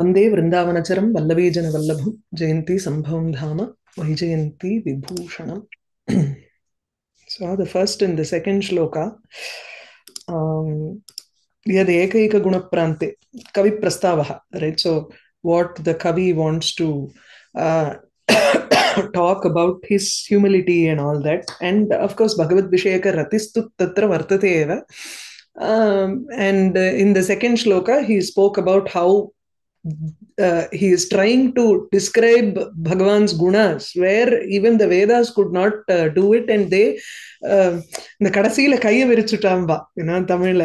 वन्दे वृन्दावनचरं वल्लवीजनवल्लभं जयन्ती सम्भवं धाम Vaijayanti विभूषणम् So the first and the second shloka um, यद् एकैकगुणप्रान्ते कविप्रस्तावः right so what the kavi wants to uh, talk about his humility and all that and of course bhagavad vishayaka ratistu tatra vartate eva um, and uh, in the second shloka he spoke about how uh, he is trying to describe Bhagavan's gunas, where even the Vedas could not uh, do it, and they இந்த கடைசியில கையை விரிச்சுட்டாம்பா ஏன்னா தமிழ்ல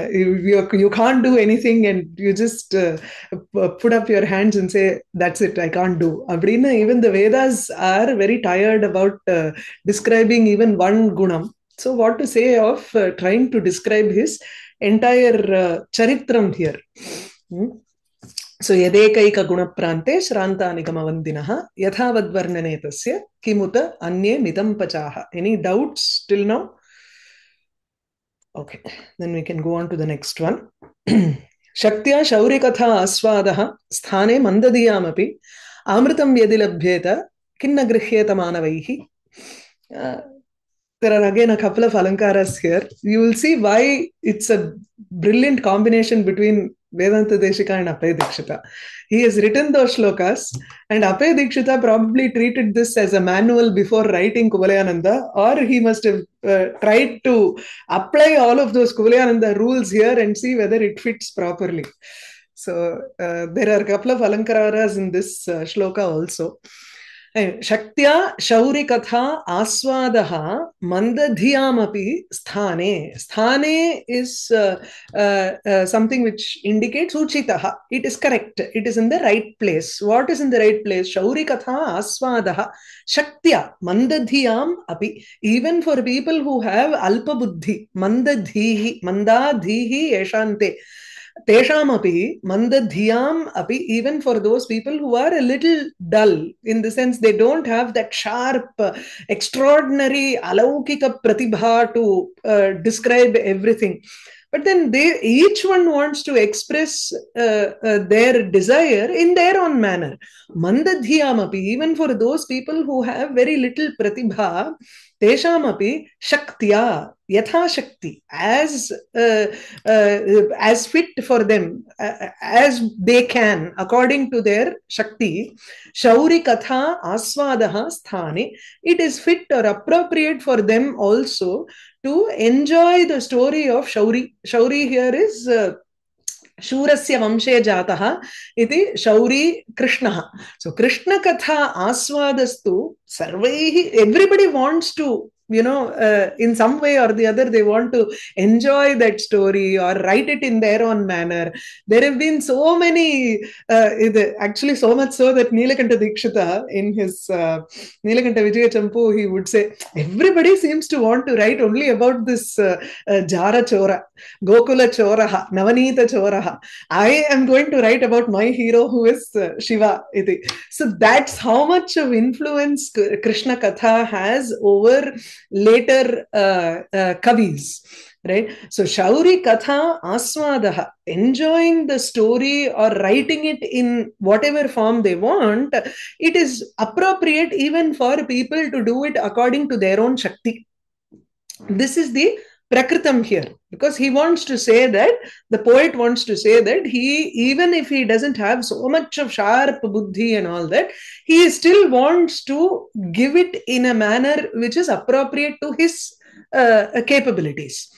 you Khan do any thing and you just put up your hands and say that's it I Khan two அப்படின்னு even the Vedas are very tired about describing even one குணம் so what to say of trying to describe his entire சரித்திரம் here सो यदेकैकगुणप्रान्ते श्रान्तानिगमवन्दिनः यथावद्वर्णने तस्य किमुत अन्ये मितं पचाः any doubts till now okay then we can go on to the next one शक्त्या शौर्यकथा आस्वादः स्थाने मन्ददीयामपि आमृतं यदि लभ्येत किन्न गृह्येत मानवैः there are again a couple of alankaras here. You will see why it's a brilliant combination between Vedanta Deshika and Apay Dikshita. He has written those shlokas, and Apay Dikshita probably treated this as a manual before writing Kuvalayananda, or he must have uh, tried to apply all of those Kuvalayananda rules here and see whether it fits properly. So uh, there are a couple of alankaras in this uh, shloka also. शक्त्या, शौरिकथा, आस्वाद मन्दधियामपि स्थाने। स्थाने is something which indicate सूचित। It is correct it is in the right place what is in the right place शौरिकथा, आस्वादः, शक्त्या मन्दधियाम् अपि। Even for people who have अल्पबुद्धि मन्दधीः मन्दाधीः येषान्ते ते। Teshamapi, mandadhiyam api, even for those people who are a little dull, in the sense they don't have that sharp, extraordinary alaukika pratibha to uh, describe everything. But then they each one wants to express uh, uh, their desire in their own manner. Mandadhiyamapi, even for those people who have very little pratibha, teshamapi shaktya yatha shakti as uh, uh, as fit for them as they can according to their shakti shauri katha aswadaha sthane it is fit or appropriate for them also to enjoy the story of shauri shauri here is शूरस्य वंशे जातः इति शौरी कृष्णः सो कृष्णकथा आस्वादस्तु सर्वैः everybody wants to you know uh, in some way or the other they want to enjoy that story or write it in their own manner. There have been so many uh, actually so much so that nilakanta dikshita in his uh, nilakanta vijaya champu he would say everybody seems to want to write only about this uh, uh, jara chora gokula choraha navanita choraha. I am going to write about my hero who is uh, shiva so that's how much of influence krishna katha has over later uh, uh, kavis right? So shauri katha aswadaha enjoying the story or writing it in whatever form they want it is appropriate even for people to do it according to their own shakti. This is the prakritam here. Because he wants to say that the poet wants to say that he even if he doesn't have so much of sharp buddhi and all that he still wants to give it in a manner which is appropriate to his uh, capabilities.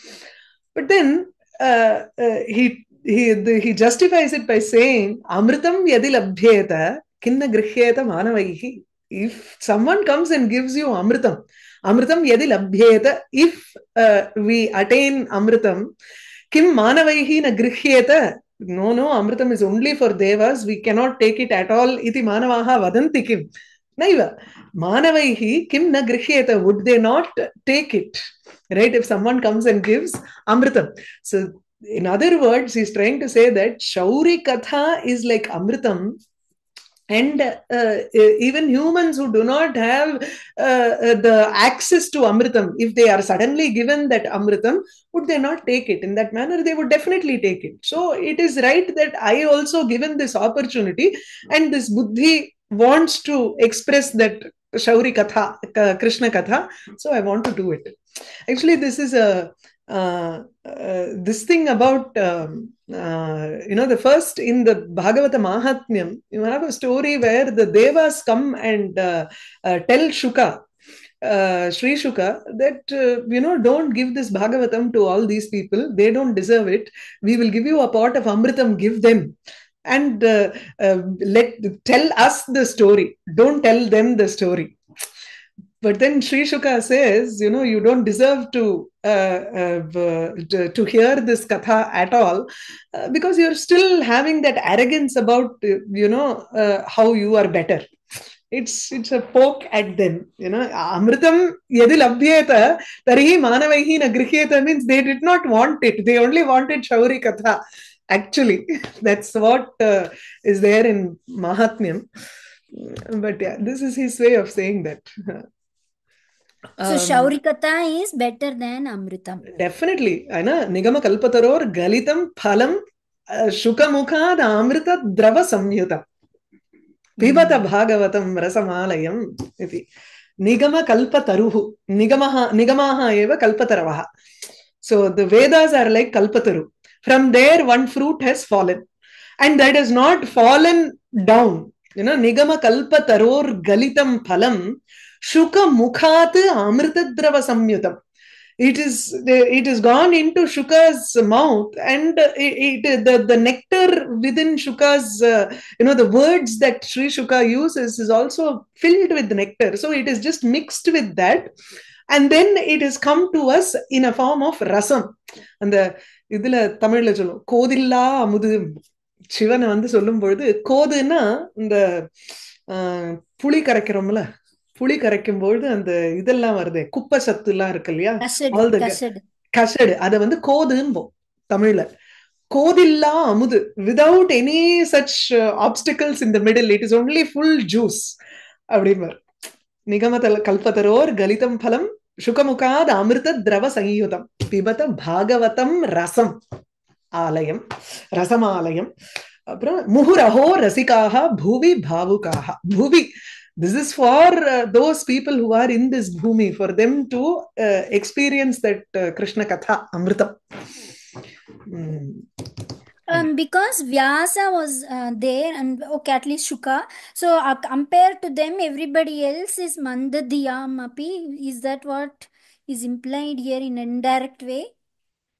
But then uh, uh, he he he justifies it by saying amritam yadi labhyeta kinna grihyeta manavaihi. If someone comes and gives you amritam अमृतम यदि लभ्येत if we attain अमृतम किम मानवैः न गृह्येत? No no अमृतम is only for Dewas we can not take it at all इति मानवाः वदन्ति किम? नैव. मानवैः किम न गृह्येत? Would they not take it right if someone comes and gives अमृतम. So In other words, he's trying to say that Shauri Katha is like Amritam and uh, even humans who do not have uh, the access to amritam if they are suddenly given that amritam would they not take it? In that manner they would definitely take it. So it is right that i also given this opportunity and this buddhi wants to express that shauri katha krishna katha. So i want to do it. Actually this is a uh, uh, this thing about um, uh, you know the first in the bhagavata mahatmyam you have a story where the devas come and tell shuka uh, Sri Shuka that uh, you know don't give this Bhagavatam to all these people. They don't deserve it. We will give you a pot of Amritam give them. And uh, let tell us the story. Don't tell them the story but then Sri Shuka says, you know, you don't deserve to uh, uh, to hear this katha at all uh, because you're still having that arrogance about, you know, how you are better. It's it's a poke at them, you know. Amritam yadi labhyeta tarihi manavaihi na grihyeta means they did not want it. They only wanted Shauri katha. Actually, that's what is there in Mahatmyam. But yeah, this is his way of saying that. So um, Shaurikata is better than Amritam. Definitely. Aina Nigama Kalpataror Galitam Phalam uh, Shukamukhad Amrita Drava Samyutam. Hmm. Bhagavatam Rasamalayam iti. Nigama Kalpataruhu. Nigamaha Nigamaha eva Kalpataravaha. So the Vedas are like Kalpataru. From there one fruit has fallen. And that has not fallen down. You know, Nigama Kalpataror Galitam Phalam Shuka Mukhat Amritadrava Samyutam. It is it is gone into Shuka's mouth, and it, it the, the nectar within Shuka's uh, you know the words that Sri Shuka uses is also filled with nectar. So it is just mixed with that, and then it has come to us in a form of rasam. அந்த இதுல தமிழ்ல சொல்லும் கோதில்லா அமுது சிவனை வந்து சொல்லும் பொழுது கோதுன்னா இந்த புளி கரைக்கிறோம்ல புளி கரைக்கும் பொழுது அந்த இதெல்லாம் வருது குப்பை சத்து எல்லாம் இருக்கு இல்லையா கசடு. அதை வந்து கோதுன்போம் தமிழ்ல. கோதில்லா அமுது. Without any such obstacles in the middle it is only full juice அப்படின்னு நிகமதல கல்பதரோர் கலிதம் பலம் சுகமுகாத் அமிர்த திரவ சங்கீதம் பிபத பாகவதம் ரசம். ஆலயம். ரசமாலயம். அப்புறம் முகுரஹோ ரசிகாக பூவி பாவுகாக பூவி this is for uh, those people who are in this bhumi for them to uh, experience that uh, krishna katha amritam. Mm. um, because vyasa was there and okay at least shuka. So compared to them everybody else is mandadiyam api. Is that what is implied here in an indirect way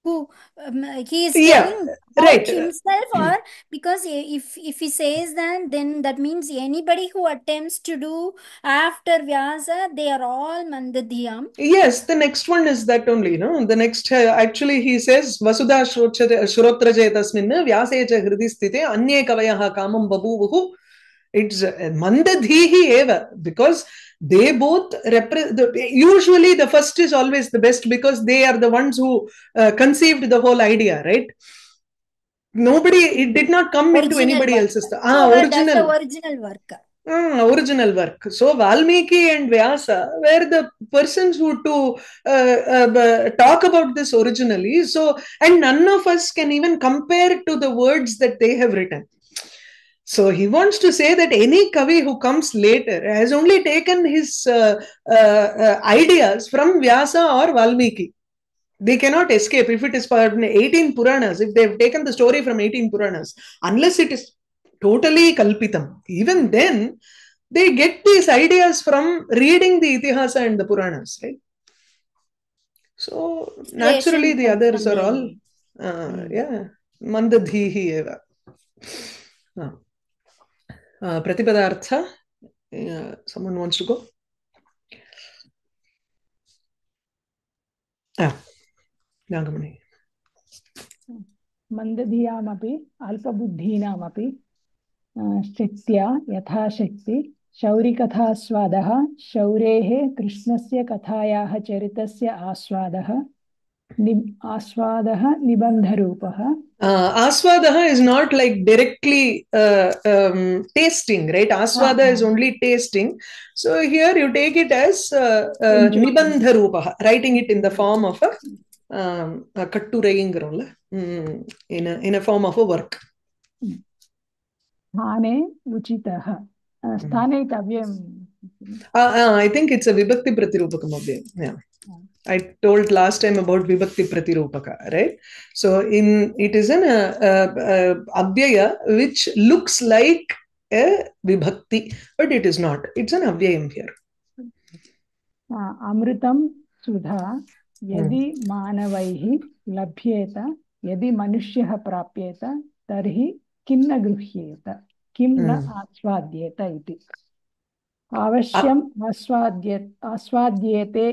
who um, he is yeah, telling right himself or because if if he says that then that means anybody who attempts to do after vyasa they are all mandadhyam yes the next one is that only you know the next uh, actually he says vasudha shrotra jetasmin vyaseja hridi sthite anye kavayaha kamam babuvuhu it's uh, mandadhihi eva because they both represent usually the first is always the best because they are the ones who uh, conceived the whole idea right nobody it did not come original into anybody work. else's so ah that's original the original work Mm, original work. So Valmiki and Vyasa were the persons who to uh, uh, talk about this originally. So and none of us can even compare to the words that they have written. So he wants to say that any Kavi who comes later has only taken his uh, ideas from Vyasa or Valmiki. They cannot escape if it is for 18 Puranas, if they've taken the story from 18 Puranas, unless it is totally kalpitam. Even then, they get these ideas from reading the Itihasa and the Puranas, right? So naturally, the others are all, uh, yeah, mandadhihi eva. Uh. Uh, Pratipadartha, uh, someone wants to go? Ah, Nagamani. मन्दधियामपि अल्पबुद्धीनामपि शक्त्या यथाशक्ति शौरिकथास्वादः शौरेः कृष्णस्य कथायाः चरितस्य आस्वादः नि आस्वादः निबन्धरूपः uh, aswadaha is not like directly uh, um, tasting, right? Aswada is uh-huh. only tasting. So here you take it as uh, uh, writing it in the form of a um, a mm, in a in a form of a work. Stane uchitaha. Uh, mm. Stane kavyam. Uh, uh, I think it's a vibhakti pratirupakam abhyam. Yeah. I told last time about vibhakti pratirupaka, right? So in it is an uh, uh, uh, abhyaya which looks like a vibhakti, but it is not. It's an avyayam here. अ, अमृतं सुधा यदि मानवैः लभ्येत यदि मनुष्यः प्राप्येत तर्हि किं न गृह्येत किं न Hmm. आस्वाद्येत इति अवश्यम् आस्वाद्य आस्वाद्येते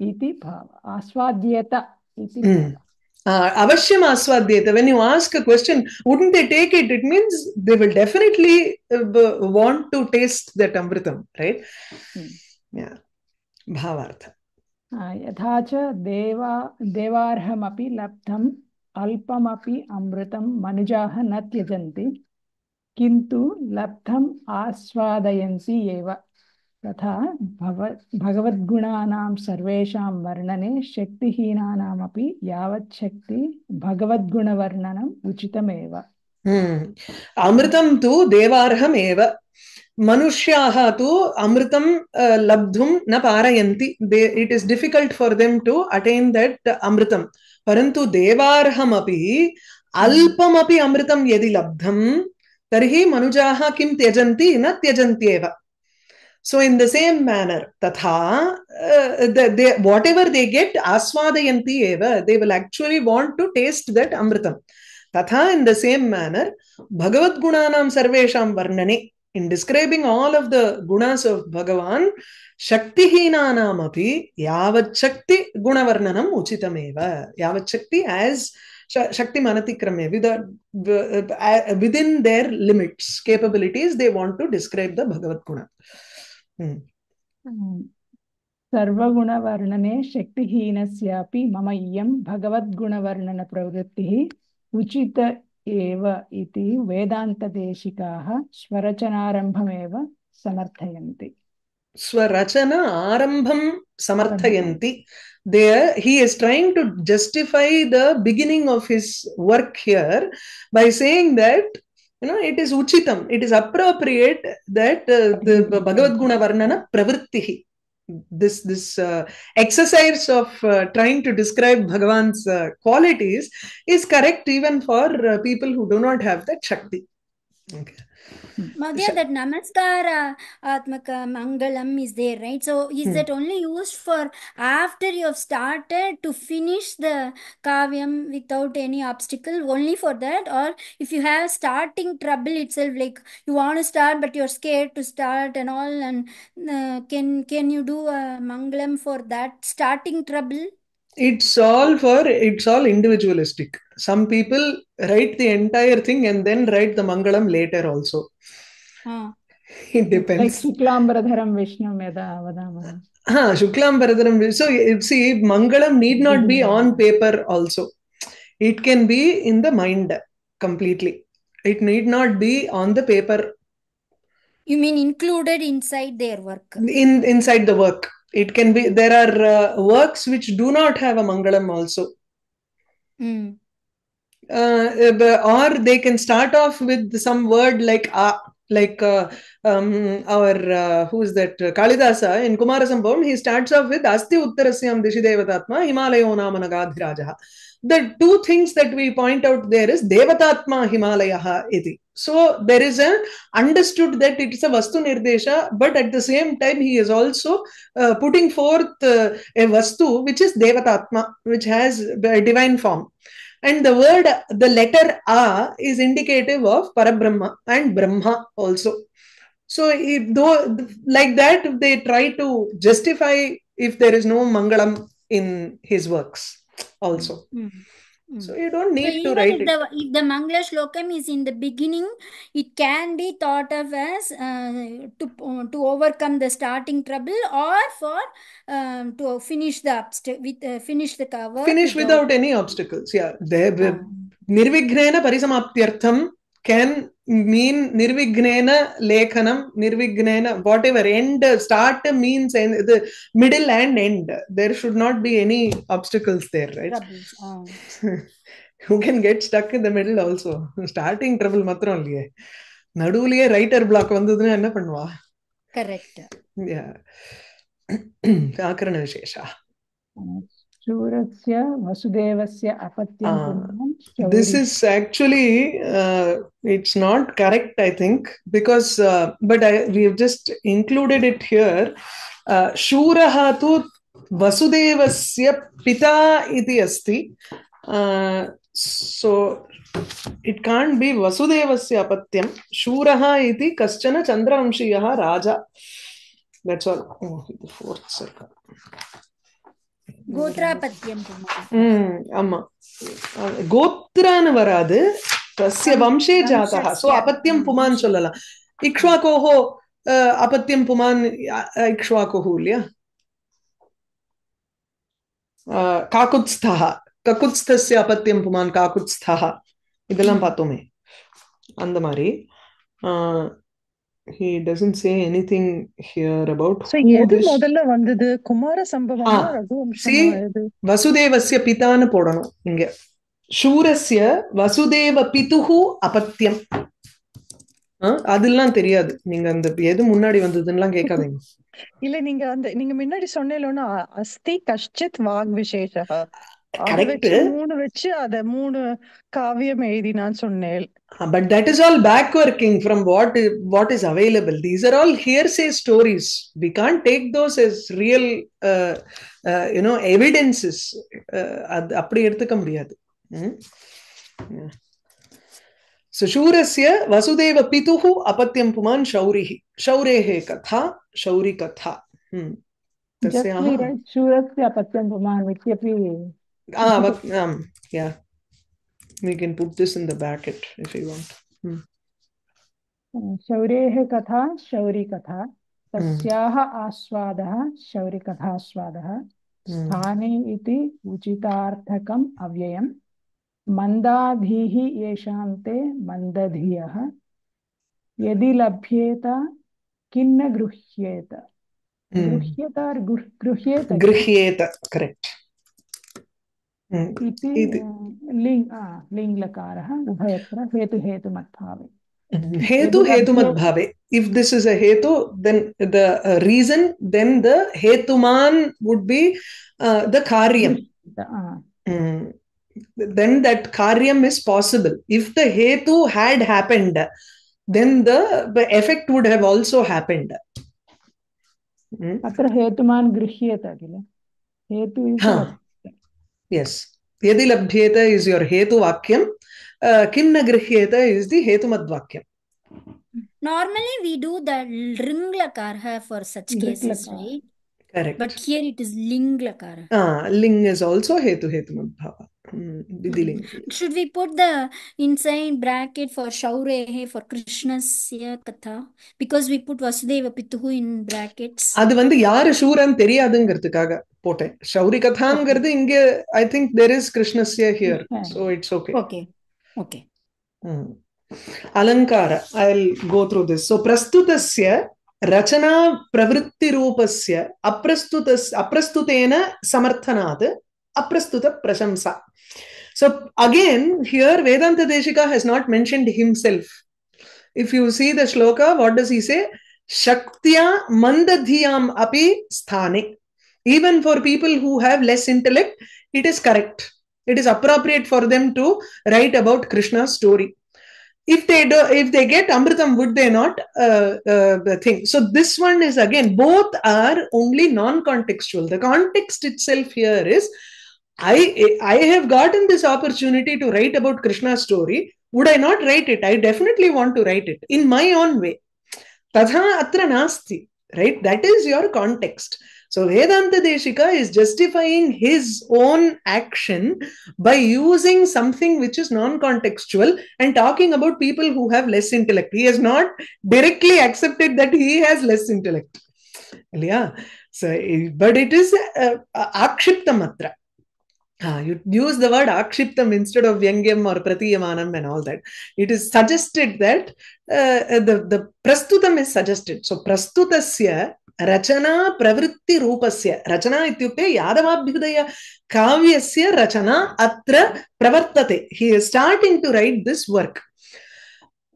इति भाव आस्वाद्येत इति Hmm. Uh, avashyam asvadyeta. When you ask a question, wouldn't they take it? It means they will definitely uh, want to taste that amritam, right? Hmm. Yeah. Bhavartha. यथा च देवा देवार्हमपि लब्धम् अल्पमपि अमृतं मनुजाः न त्यजन्ति किन्तु लब्धम् आस्वादयन्ति एव तथा भव, भगवद्गुणानां सर्वेषां वर्णने शक्तिहीनानामपि यावच्छक्ति भगवद्गुणवर्णनम् उचितमेव। हम्म। अमृतं तु देवार्हमेव। मनुष्याः तु अमृतं लब्धुं न पारयन्ति। They it is difficult for them to attain that अमृतं। परन्तु देवार्हमपि, अल्पमपि अमृतं यदि लब्धं, तर्हि मनुजाः किं त्यजन्ति? न त्यजन्त्येव। So in the same manner, tatha, uh, the, they, whatever they get, aswadayanti eva, they will actually want to taste that amritam. Tatha, in the same manner, Bhagavad Gunanam Sarvesham Varnane, in describing all of the gunas of Bhagavan, Shaktihinanam api Yavat Shakti Gunavarnanam Uchitameva. Yavat Shakti as Sh- Shakti Manatikrame, with uh, within their limits, capabilities, they want to describe the Bhagavad Guna. Hmm. सर्वगुणवर्णने शक्तिहीनस्यापि मम इयं भगवद्गुणवर्णनप्रवृत्तिः उचित एव इति वेदान्तदेशिकाः स्वरचनारम्भमेव समर्थयन्ति Swarachana Arambham Samarthayanti. There, he is trying to justify the beginning of his work here by saying that you know it is uchitam, it is appropriate that uh, the Bhagavad Guna Varnana Pravrittihi. This this uh, exercise of uh, trying to describe Bhagavan's uh, qualities is correct even for uh, people who do not have that Shakti. Okay. Madhya, that Namaskara Atmaka Mangalam is there, right? So is Hmm. that only used for after you have started to finish the Kavyam without any obstacle, only for that? Or if you have starting trouble itself, like you want to start but you're scared to start and all, and uh, can can you do a Mangalam for that starting trouble? it's all for it's all individualistic. Some people write the entire thing and then write the mangalam later also. Huh. it depends. Like shuklambaradharam vishnu huh, so see mangalam need not be mm-hmm. on paper also. It can be in the mind completely. It need not be on the paper. You mean included inside their work? In inside the work it can be there are uh, works which do not have a mangalam also Mm. uh, or they can start off with some word like ah, like uh, um, our uh, who is that Kalidasa in Kumarasambhavam he starts off with Asti Uttarasyam Dishi Devatatma Himalayo Namanagadhirajaha. The two things that we point out there is Devatatma Himalayaha iti. So there is a understood that it is a Vastu Nirdesha, but at the same time he is also uh, putting forth uh, a Vastu which is Devatatma, which has a divine form. And the word, the letter A is indicative of Parabrahma and Brahma also. So, if, though like that, they try to justify if there is no Mangalam in his works also. Mm-hmm. So you don't need so to write if the, if the, Mangala Shlokam is in the beginning, it can be thought of as uh, to, uh, to overcome the starting trouble or for um, to finish the with uh, finish the cover. Finish without any obstacles. Yeah, there. Ah. um, parisamaptyartham can மீன் நிர்விக்னேன லேகனம் நிர்விக்னேன whatever end start means இது middle and end there should not be any obstacles there right you can get stuck in the middle also starting trouble மாத்திரம் இல்லையே நடுவுலயே writer block வந்ததுன்னா என்ன பண்ணுவா கரெக்ட் வியாக்கரண விசேஷா சூரஸ்ய வசுதேவஸ்ய அபத்தியம் this is actually uh, it's not correct i think because uh, but I, we have just included it here. Uh, shuraha tu vasudevasya pita iti asti. Uh, so it can't be vasudevasya apatyam. Shuraha iti kaschana chandravamshiyaha raja. That's all. Oh, the fourth circle. गोत्रापत्यम् ம் ஆமா அஹ் கோத்ரான்னு வராது தஸ்ய வம்சே ஜாதா so வம்சஸ்ய. அபத்தியம் ம், புமான் வம்சே. சொல்லலாம் இக்ஷ்வாகோஹோ அஹ், அபத்தியம் புமான் அ- அ- இக்ஷ்வாகுஹு இல்லையா அஹ், காகுத்ஸ்தः ககுத்ஸ்தஸ்ய அபத்தியம் புமான் காகுத்ஸ்தः இதெல்லாம் பார்த்தோமே அந்த மாதிரி doesn't say anything here about So, who எது முதல்ல வந்தது? குமார சம்பவமா? ரகுவம்சமா? எது? வசுதேவஸ்ய பிதான்னு போடணும் இங்க. சூரஸ்ய வசுதேவ பிதுஹு அபத்தியம் அதெல்லாம் தெரியாது. நீங்க அந்த எது முன்னாடி வந்ததுன்னெல்லாம் கேட்காதீங்க. இல்ல நீங்க அந்த நீங்க முன்னாடி சொன்னேன்னா அஸ்தி கஷ்டித் வாக் விசேஷா மூணு வச்சு அத மூணு காவியம் எழுதினான்னு சொன்னேன் but that is all back working from what what is available these are all hearsay stories we can take those as real you know evidences அது அப்படி எடுத்துக்க முடியாது सुशूरस्य वसुदेव पितुः अपत्यं पुमान् शौरिः शौरेः कथा शौरि कथा हम्म, Just तस्याः we read शूरस्य अपत्यं पुमान् इत्यपि ah, but, um, yeah we can put this in the bracket if you want Hmm. शौरेः कथा शौरिकथा. तस्याः आस्वादः शौरिकथास्वादः. स्थाने इति उचितार्थकम् अव्ययम् मन्दाधीः येषां ते मन्दधियः यदि लभ्येत किन्न गृह्येत Hmm. गृह्यत गृह्येत? गृह्येत correct Hmm. इति लिङ्ग् लिङ्ग् लकारः उभयत्र हेतु हेतुमद्भावे हेतु हेतुमद्भावे इफ् दिस् इस् अ हेतु then the reason then the हेतुमान् would be the कार्यं then that karyam is possible if the hetu had happened then the, the effect would have also happened अत्र हेतुमान् गृह्येत किल हेतु यस यदि लभ्येत is your हेतु वाक्यम किम न गृह्येत is दि हेतु मद वाक्यम नॉर्मली वी डू द रिंग लकार है for such cases right correct but here it is लिंग लकार हाँ लिंग इज़ आल्सो हेतु हेतु मद भावा Mm. Should we put the inside bracket for Shaurehe for Krishna's katha? Because we put Vasudeva Pituhu in brackets. அது வந்து யாரு சூரன் தெரியாதுங்கிறதுக்காக போட்டேன் ஷௌரி கதாங்கிறது இங்க I think there is கிருஷ்ணஸ்ய here so it's okay okay okay அலங்கார I go through this so பிரஸ்துதஸ்ய ரச்சனா பிரவృత్తి ரூபஸ்ய அப்ரஸ்துத அப்ரஸ்துதேன சமர்த்தனாத் Aprastuta Prashamsa. So again, here Vedanta Deshika has not mentioned himself. If you see the shloka, what does he say? Shaktiya mandadhiyam api sthane. Even for people who have less intellect, it is correct. It is appropriate for them to write about Krishna's story. If they do, if they get Amritam, would they not uh, uh, think? So this one is again both are only non-contextual. The context itself here is i i have gotten this opportunity to write about krishna's story would i not write it i definitely want to write it in my own way tadha atra nasti right that is your context so vedanta deshika is justifying his own action by using something which is non-contextual and talking about people who have less intellect. He has not directly accepted that he has less intellect. Yeah. So, but it is uh, akshiptam atra. Ah, you use the word akshiptam instead of vyangyam or pratiyamanam and all that. It is suggested that uh, the, the prastutam is suggested. So prastutasya rachana pravritti rupasya rachana ityukte yadavabhyudaya kavyasya rachana atra pravartate. He is starting to write this work.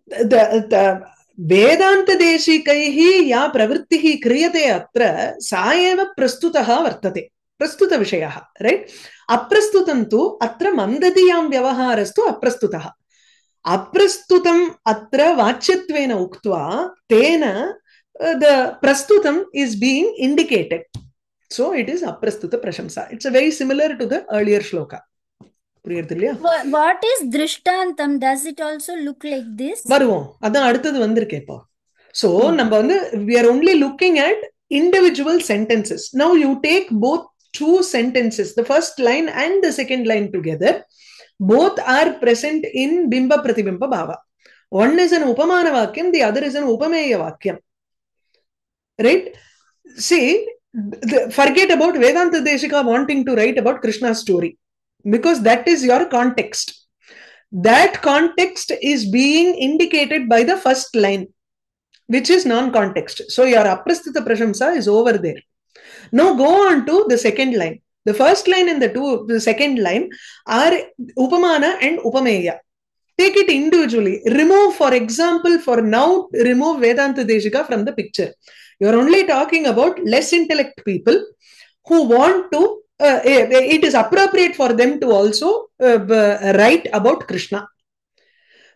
The, the वेदान्तदेशिकैः या प्रवृत्तिः क्रियते अत्र सा एव प्रस्तुतः वर्तते प्रस्तुतविषयः right अप्रस्तुतं तु अत्र मन्ददीयां व्यवहारस्तु अप्रस्तुतः अप्रस्तुतम् अत्र वाच्यत्वेन उक्त्वा तेन the प्रस्तुतम् is being indicated so it is Aprastuta Prashamsa it's very similar to the earlier shloka புரியுறது இல்லையா Wha- What is Drishtantam? Does it also look like this? வருவோம் அதான் அடுத்தது வந்திருக்கு இப்போ சோ Hmm. நம்ம வந்து we are only looking at individual sentences now you take both two sentences the first line and the second line together both are present in bimba pratibimba bhava one is an upamana vakyam the other is an upameya vakyam right see the, forget about vedanta deshika wanting to write about krishna's story because that is your context that context is being indicated by the first line, which is non-context. So your aprastuta prashamsa is over there. Now go on to the second line. The first line and the two, the second line are upamana and upameya. Take it individually. Remove, for example, for now, remove Vedanta Deshika from the picture. You're only talking about less intellect people who want to uh, it is appropriate for them to also uh, write about Krishna.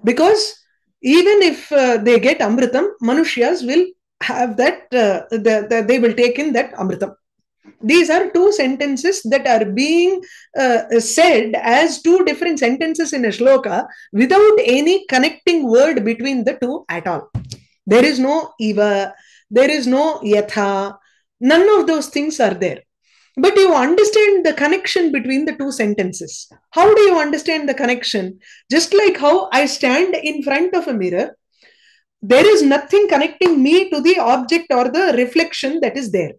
Because even if uh, they get Amritam, Manushyas will have that, uh, the, the, they will take in that Amritam. These are two sentences that are being uh, said as two different sentences in a shloka without any connecting word between the two at all. There is no eva, there is no yatha, none of those things are there but you understand the connection between the two sentences how do you understand the connection just like how i stand in front of a mirror there is nothing connecting me to the object or the reflection that is there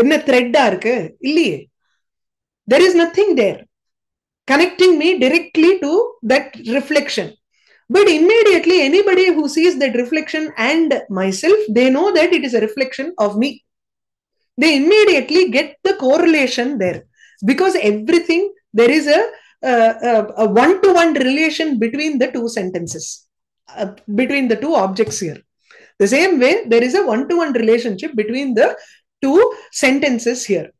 என்ன த்ரெட்டா இருக்கு இல்லையே there is nothing there connecting me directly to that reflection but immediately anybody who sees that reflection and myself they know that it is a reflection of me they immediately get the correlation there because everything there is a, a, a one-to-one relation between the two sentences uh, between the two objects here. The same way there is a one-to-one relationship between the two sentences here.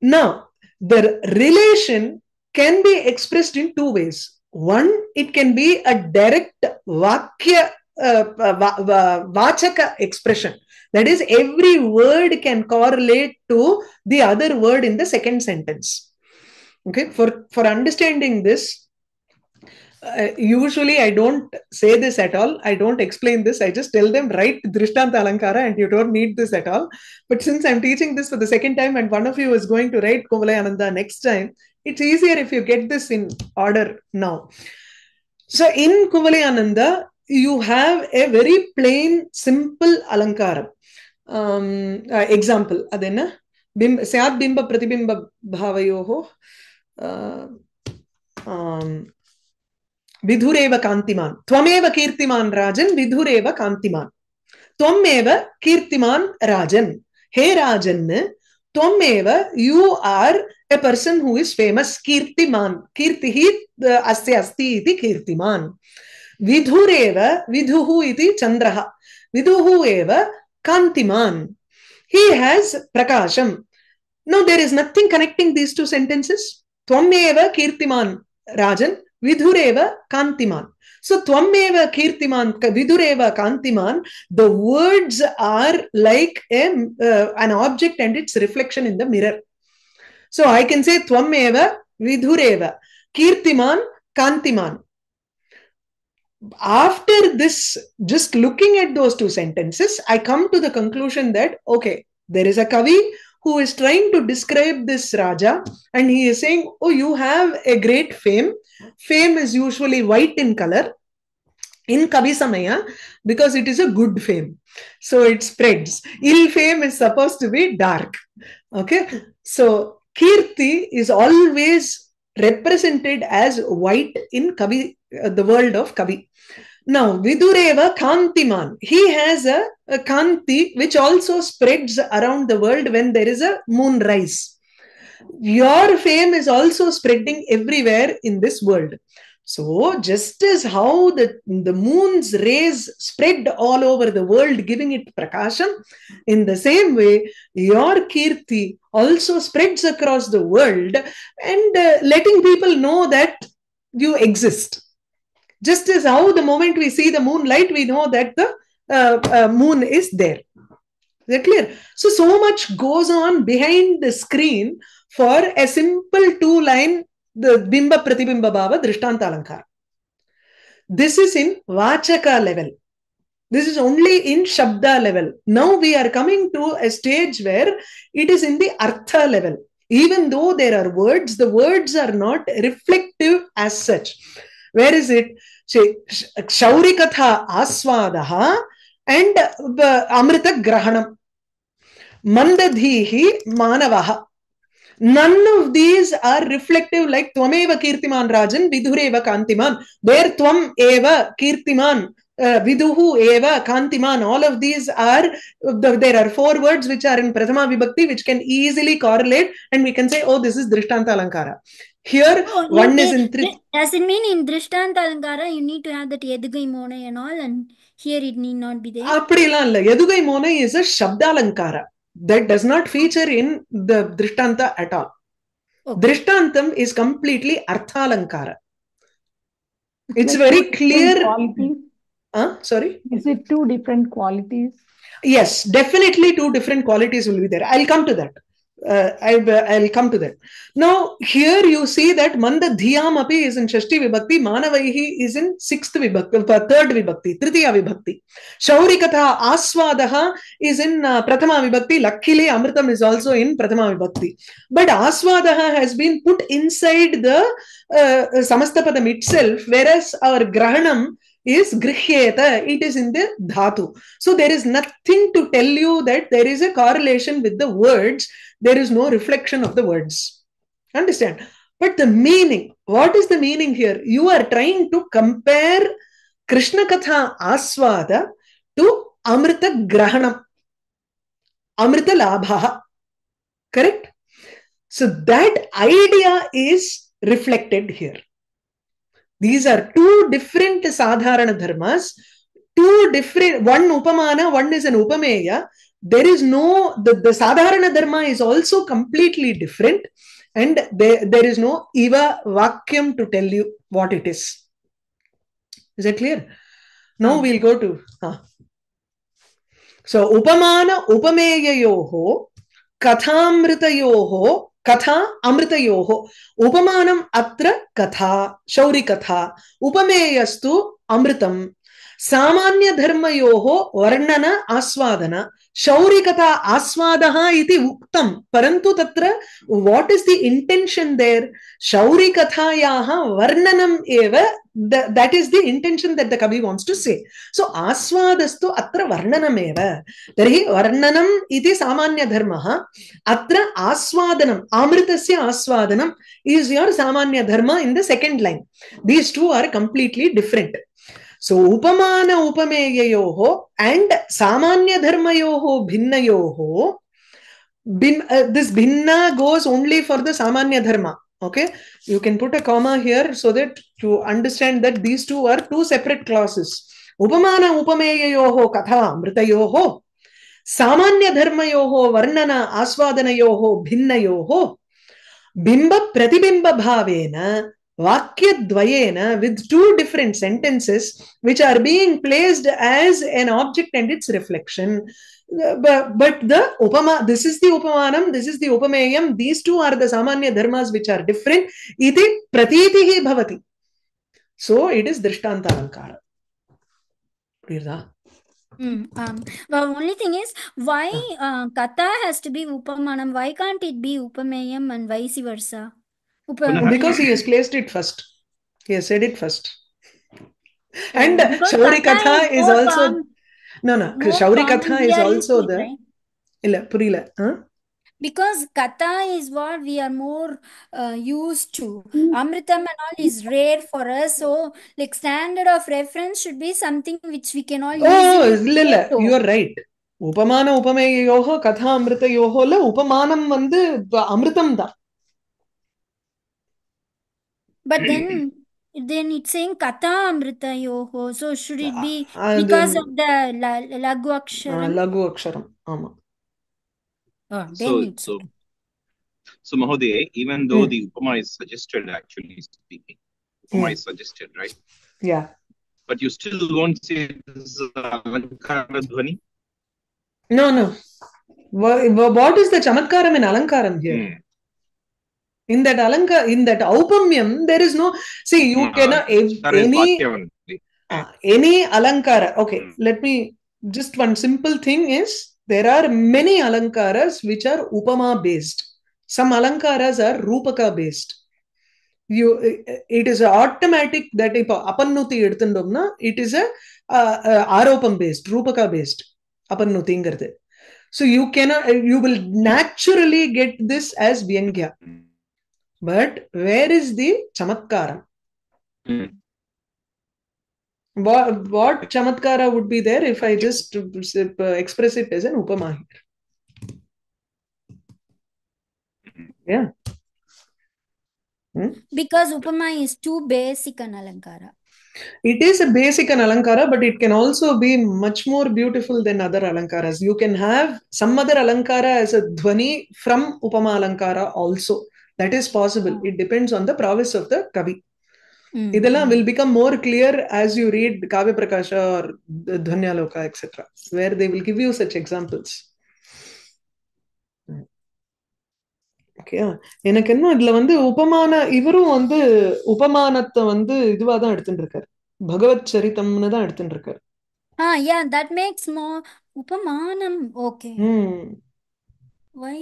Now the relation can be expressed in two ways. One it can be a direct vakya uh, va- va- vachaka expression. That is, every word can correlate to the other word in the second sentence. Okay, for, for understanding this, uh, usually I don't say this at all. I don't explain this. I just tell them, write Drishtanta Alankara and you don't need this at all. But since I'm teaching this for the second time and one of you is going to write Kuvalayananda next time, it's easier if you get this in order now. So in Kuvalayananda, you have a very plain, simple Alankara. Um, uh, example, Adena, Bim, Syat Bimba Pratibimba Bhavayoho. Uh, um, विधुरेव कांतिमान। त्वमेव कीर्तिमान राजन, विधुरेव कांतिमान। त्वमेव कीर्तिमान राजन। हे राजन त्वमेव you are a person who is famous कीर्तिमान, कीर्ति ही अस्य अस्ति इति कीर्तिमान। विधुरेव विधुहु इति चंद्रः विधुहु एव कांतिमान। He has prakasham now there is nothing connecting these two sentences त्वमेव कीर्तिमान राजन। Vidhureva Kantiman. So Twameva Kirtiman, Vidureva Kantiman, the words are like uh, an object and its reflection in the mirror. So I can say Twameva Vidhureva Kirtiman Kantiman after this, just looking at those two sentences, I come to the conclusion that, okay, there is a Kavi who is trying to describe this Raja and he is saying, oh, you have a great fame. Fame is usually white in color in Kavi Samaya because it is a good fame. So it spreads. Ill fame is supposed to be dark. Okay. So Kirti is always represented as white in Kavi, uh, the world of Kavi. Now, Vidureva Kantiman, he has a, a Kanti which also spreads around the world when there is a moonrise. Your fame is also spreading everywhere in this world. So, just as how the, the moon's rays spread all over the world, giving it prakasham, in the same way, your kirti also spreads across the world and uh, letting people know that you exist. Just as how the moment we see the moonlight, we know that the uh, uh, moon is there. Is that clear? So, so much goes on behind the screen for a simple two line the bimba pratibimba bhava drishtanta alankara. This is in vachaka level. This is only in shabda level. Now we are coming to a stage where it is in the artha level. Even though there are words, the words are not reflective as such. Where is it? Shaurikatha Aswadaha and uh, Amrita Grahanam. Mandadhihi Manavaha. None of these are reflective like Twameva Kirtiman Rajan, Vidhureva Kantiman. There Tvam Eva Kirtiman, uh, Viduhu Eva Kantiman. All of these are, there are four words which are in Prathama Vibhakti which can easily correlate and we can say, oh, this is Drishtanta Alankara. Here, oh, no, one is in three. Does it mean in Drishtant Alangara you need to have that Yadugai Mona and all, and here it need not be there. Yadugai Mona is a Shabdalankara that does not feature in the Drishtanta at all. Okay. Drishtantam is completely Arthalankara. It's like very clear. Qualities? Sorry? Is it two different qualities? Yes, definitely two different qualities will be there. I'll come to that uh, I, I'll come to that. Now, here you see that Manda api is in Shashti Vibhakti, Manavaihi is in sixth Vibhakti, uh, third Vibhakti, Tritiya Vibhakti. Shaurikatha Aswadaha is in uh, Prathama Vibhakti, Lakkile Amritam is also in Prathama Vibhakti. But Aswadaha has been put inside the uh, Samastapadam itself, whereas our Grahanam is Grihyeta, it is in the Dhatu. So there is nothing to tell you that there is a correlation with the words there is no reflection of the words. Understand? But the meaning, what is the meaning here? You are trying to compare Krishna Katha Aswada to Amrita Grahanam, Amrita Labha. Correct? So that idea is reflected here. These are two different Sadharana Dharmas, two different, one Upamana, one is an Upameya. There is no the, the sadharana dharma is also completely different and there, there is no eva vakyam to tell you what it is. Is that clear? Now hmm. we'll go to huh. so upamana upameyayoho kathamritayoho katha amritayoho upamanam atra katha shauri katha upameyastu सामान्यधर्मयोः वर्णन, आस्वादन, शौरिकता, आस्वादः इति उक्तं परन्तु तत्र what is the intention there शौरिकथायाः वर्णनम एव that is the intention that the कवि wants to say so आस्वादस्तु अत्र वर्णनमेव। तर्हि वर्णनम् इति सामान्यधर्मः अत्र आस्वादनम् अमृतस्य आस्वादनम् is your सामान्यधर्म in the second line these two are completely different so उपमान उपमेयो एंड सामान्य धर्मयो भिन्नयो दिस भिन्ना गोज ओनली फॉर द सामान्य धर्म okay you can put a comma here so that to understand that these two are two separate classes उपमान उपमेयो कथा मृतयो सामान्य धर्मयो वर्णन आस्वादनयो भिन्नयो बिंब प्रतिबिंब भावेन vakyadvayena with two different sentences which are being placed as an object and its reflection but, but the upama this is the upamanam this is the upameyam these two are the samanya dharmas which are different iti pratitihi bhavati so it is drishtanta alankara clear Mm, um, the only thing is why uh, katha has to be upamanam why can't it be upameyam and vice versa because he has placed it first he has said it first and Shauri கதா is also no no Shauri கதா is also the இல்ல புரியல because katha is what we are more uh, used to amritam and all is rare for us so like standard of reference should be something which we can all oh, use oh you are right உபமான உபமேயோகோ கதா அமிர்தயோகோல உபமானம் வந்து அமிர்தம் தான் But then, then it's saying Katha Amrita Yoho. So, should it be அது because of the la, Lagu ah, Aksharam? லகு அக்ஷரம் ஆமா Oh, So, then it's so, okay. so Mahodaya, even though Hmm. the Upama is suggested, actually speaking, Upama Hmm. is suggested, right? Yeah But you still won't say this is Alankara Dhwani? No know what is the சமத்காரம் இன் அலங்காரம் here Hmm. in that alanka in that aupamyam there is no see you Ah, cannot if Sarva any Vakya only. uh, any alankara okay Hmm. let me just one simple thing is there are many alankaras which are upama based some alankaras are rupaka based you it is automatic that if apannuti எடுத்துட்டோம்னா it is a uh, uh, ஆரோப்பம் based rupaka based apannutingiradhu so you cannot you will naturally get this as vyangya But where is the chamatkaram Hmm. what, what chamatkara would be there if I just uh, express it as an upama here? Yeah. Hmm? Because Upama is too basic an Alankara. It is a basic an alankara, but it can also be much more beautiful than other alankaras. You can have some other alankara as a dhvani from upama alankara also. That is possible it depends on the prowess of the கவி இதெல்லாம் will become more clear as you read Kavya Prakasha or Dhvanyaloka etcetera where they will give you such examples okay எனக்கு என்ன இதுல வந்து உபமான இவரும் வந்து உபமானத்தை வந்து இதுவா தான் எடுத்துட்டு இருக்காரு பகவத் சரித்தம்னு தான் எடுத்துட்டு இருக்காரு ஆ யா தட் மேக்ஸ் மோர் உபமானம். ஓகே ம். வை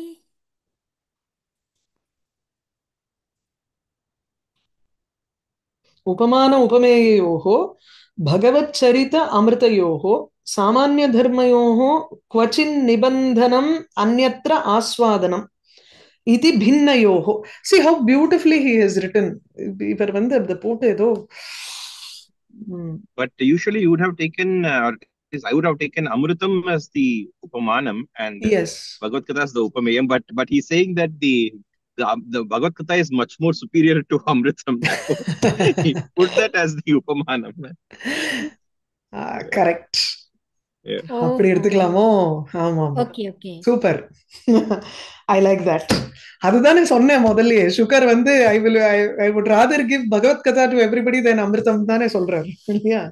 उपमान उपमेययोः भगवच्चरित अमृतयोः सामान्यधर्मयोः क्वचिन्निबन्धनम् अन्यत्र आस्वादनम् इति भिन्नयोः सी how beautifully he has written இவர் வந்து அந்த போட்டு ஏதோ ம், But usually you would have taken, uh, or at least I would have taken Amritam as the Upamanam and uh, yes Bhagavad Gita as the Upamayam. But but he's saying that the the, um, the Bhagavad Gita is much more superior to Amritam. he put that as the Upamanam. Correct Yeah. அப்படி Oh, எடுத்துக்கலாமோ? ஆமா ஆமா okay, okay. Super I like that அதுதானே சொன்னேன் முதல்லயே. Sugar வந்து I will I would rather give பகவத் கதா to everybody தென் அமிர்தம் தானே சொல்றாரு. இல்லையா?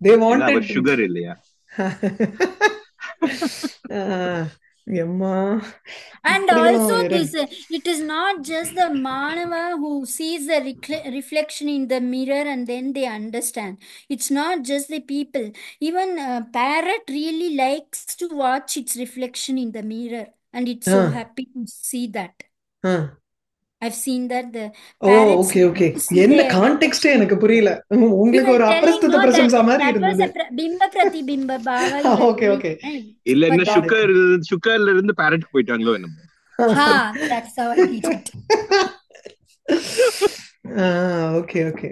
தே வாண்டட் sugar இல்லையா? And also this, it is not just the Manava who sees the re reflection in the mirror and then they understand. It's not just the people. Even a parrot really likes to watch its reflection in the mirror and it's so happy to see that. I've seen that the oh okay okay see என்ன their கான்டெக்ஸ்டே எனக்கு புரியல. You உங்களுக்கு were ஒரு telling அப்பிரஸ்துத no that பிரசம்சா மாதிரி that was a இருந்தது. pra- you were okay okay right. இல்ல But என்ன got it சுகர் சுகர்ல இருந்து பேரட் போயிட்டாங்களோ என்னமோ. Ha, that's how I it. Okay okay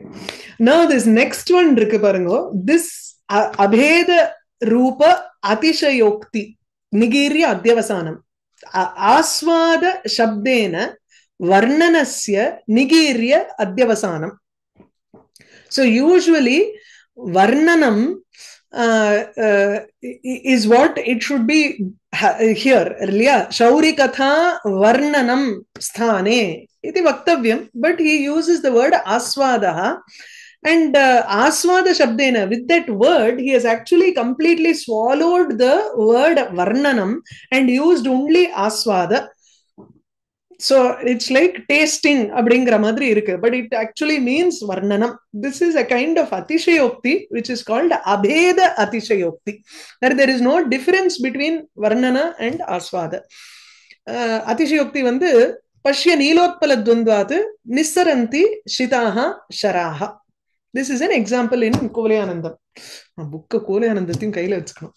now this next one இருக்கு பாருங்க. திஸ் அபேத ரூப அதிசயோக்தி நிகீரிய அத்தியவசானம். ஆஸ்வாத சப்தேன varnanasya nigiriya adhyavasanam so usually varnanam is what it should be here earlier shauri katha varnanam sthane iti vaktavyam but he uses the word aswadaha and uh, aswada shabdena with that word he has actually completely swallowed the word varnanam and used only aswada so it's like tasting அப்படிங்கிற மாதிரி இருக்கு. But it actually means வர்ணனம். This is a kind of அதிசயோக்தி which is called அபேத அதிசயோக்தி. There is no difference between வர்ணனா and ஆஸ்வாத. அதிசயோக்தி வந்து பஷ்ய நீலோத்பல துவந்தாது நிசரந்தி ஷிதாஹா ஷராஹா. This is an example in கோலியானந்தம். Book கோலியானந்தத்தையும் கையில வச்சுக்கணும்.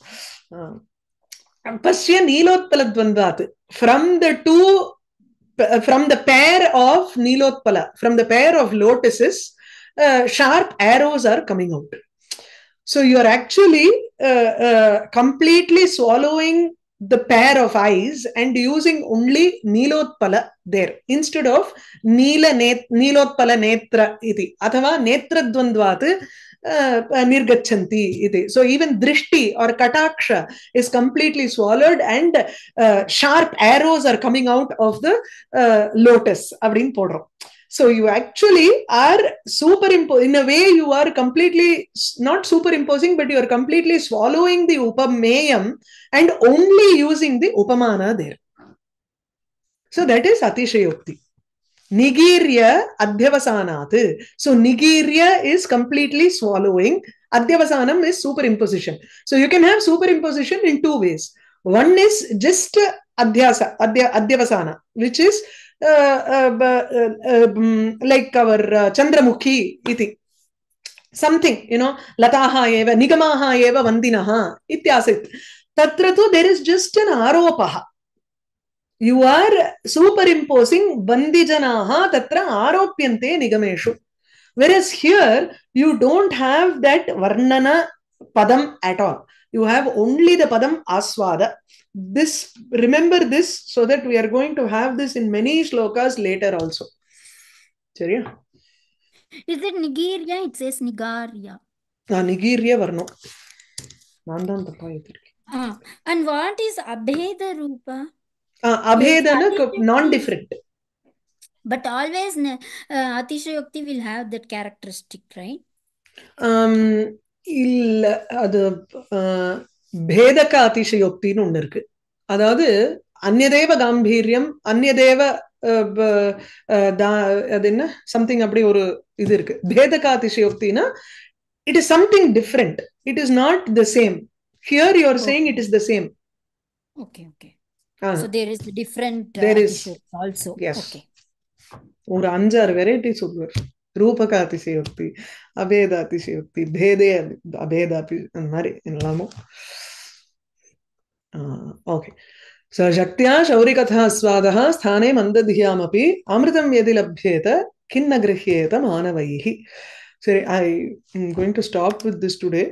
பஷ்ய நீலோத்பல துவந்தாது from the two from the pair of nilotpala from the pair of lotuses uh, sharp arrows are coming out. So you are actually uh, uh, completely swallowing the pair of eyes and using only Nilotpala there instead of Nila net, Nilotpala Netra iti athava Netradvandvat uh, Nirgachanti iti. So even Drishti or Kataksha is completely swallowed and uh, sharp arrows are coming out of the uh, lotus. Avrin podro. So you actually are superimpo in a way you are completely not superimposing but you are completely swallowing the upameyam and only using the upamana there. So that is atishayokti nigirya adhyavasanat. So nigirya is completely swallowing. Adhyavasanam is superimposition. So you can have superimposition in two ways. One is just adhyasa adhya, adhyavasana which is um, like our uh, chandramukhi iti something you know lataha eva nigamaha eva vandinaha ityasit tatra tu there is just an aropaha you are superimposing bandijanaha tatra aropyante nigameshu whereas here you don't have that varnana padam at all you have only the padam aswada. This remember this so that we are going to have this in many shlokas later also. Seriya? Is it Nigirya? It says Nigarya. Ah, Nigirya varno. Nandan Ah, and what is Abheda Rupa? Ah, Abheda non-different. But always uh, Atishayokti will have that characteristic, right? Um, இல்ல அது ஆஹ், பேதக அதிசயோக்தின்னு ஒண்ணு இருக்கு அதாவது அந்நதேவ காம்பீரியம் அந்நதேவ அது என்ன something அப்படி ஒரு இது இருக்கு பேதக அதிசயோக்தினா it is something different it is not the same here you are saying it is the same Okay, okay. So there is different uh, There is- Atishayokti also. yes. Okay. ஒரு அஞ்சாறு variety சொல்லுவார் ரூபக அதிசயோக்தி அபேத அதிசயோக்தி பேதே அபேத அபி அந்த மாதிரி எல்லாமோ okay स शक्त्या शौरिकथास्वादः स्थाने मन्दधियामपि अमृतं यदि लभ्येत किन्न गृह्येत मानवैः sorry I am going to stop with this today